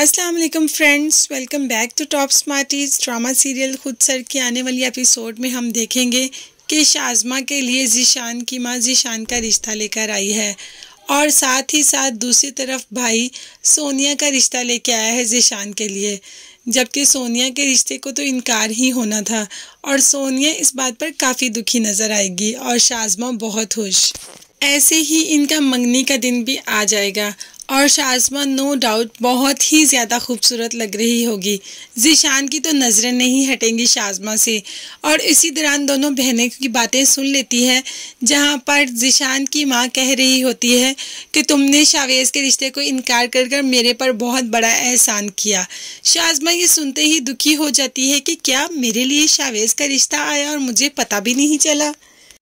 अस्सलाम वालेकुम friends, welcome back to top smarties drama serial Khudsar की आने वाली एपिसोड में हम देखेंगे कि शाजमा के लिए जीशान की माँ जीशान का रिश्ता लेकर आई है। और साथ ही साथ दूसरी तरफ़ भाई सोनिया का रिश्ता लेके आया है जीशान के लिए। जबकि सोनिया के रिश्ते को तो इनकार ही होना था और सोनिया इस बात पर काफ़ी दुखी नज़र आएगी और शाजमा बहुत खुश। ऐसे ही इनका मंगनी का दिन भी आ जाएगा और शाजमा नो डाउट बहुत ही ज़्यादा खूबसूरत लग रही होगी। जीशान की तो नज़रें नहीं हटेंगी शाजमा से। और इसी दौरान दोनों बहनें की बातें सुन लेती है, जहाँ पर जीशान की माँ कह रही होती है कि तुमने शावेज़ के रिश्ते को इनकार कर कर मेरे पर बहुत बड़ा एहसान किया। शाजमा ये सुनते ही दुखी हो जाती है कि क्या मेरे लिए शावेज़ का रिश्ता आया और मुझे पता भी नहीं चला।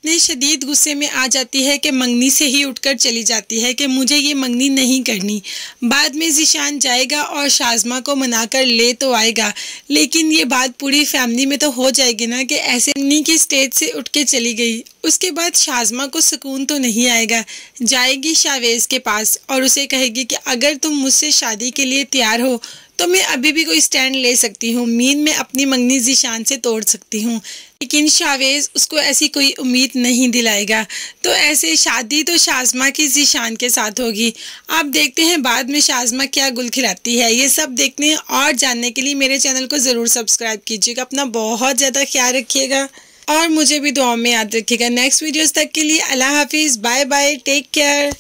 इतने शदीद गुस्से में आ जाती है कि मंगनी से ही उठकर चली जाती है कि मुझे ये मंगनी नहीं करनी। बाद में जिशान जाएगा और शाजमा को मनाकर ले तो आएगा। लेकिन ये बात पूरी फैमिली में तो हो जाएगी ना कि ऐसे मंगनी की स्टेज से उठ के चली गई। उसके बाद शाजमा को सुकून तो नहीं आएगा। जाएगी शावेज़ के पास और उसे कहेगी कि अगर तुम मुझसे शादी के लिए तैयार हो तो मैं अभी भी कोई स्टैंड ले सकती हूँ, मीन में अपनी मंगनी जीशान से तोड़ सकती हूँ। लेकिन शावेज़ उसको ऐसी कोई उम्मीद नहीं दिलाएगा। तो ऐसे शादी तो शाजमा की जीशान के साथ होगी। आप देखते हैं बाद में शाजमा क्या गुल खिलाती है। ये सब देखने और जानने के लिए मेरे चैनल को ज़रूर सब्सक्राइब कीजिएगा। अपना बहुत ज़्यादा ख्याल रखिएगा और मुझे भी दुआ में याद रखिएगा। नेक्स्ट वीडियोस तक के लिए अल्लाह हाफिज़। Bye bye. Take care.